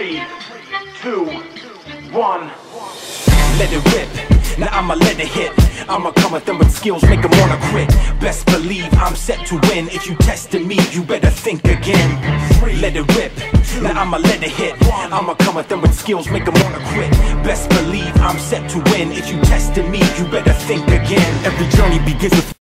Three, two, one. let it rip. Now I'ma let it hit. I'ma come at them with skills, make them wanna quit. Best believe I'm set to win. If you tested me, you better think again. Let it rip. Now I'ma let it hit. I'ma come at them with skills, make them wanna quit. Best believe I'm set to win. If you tested me, you better think again. Every journey begins with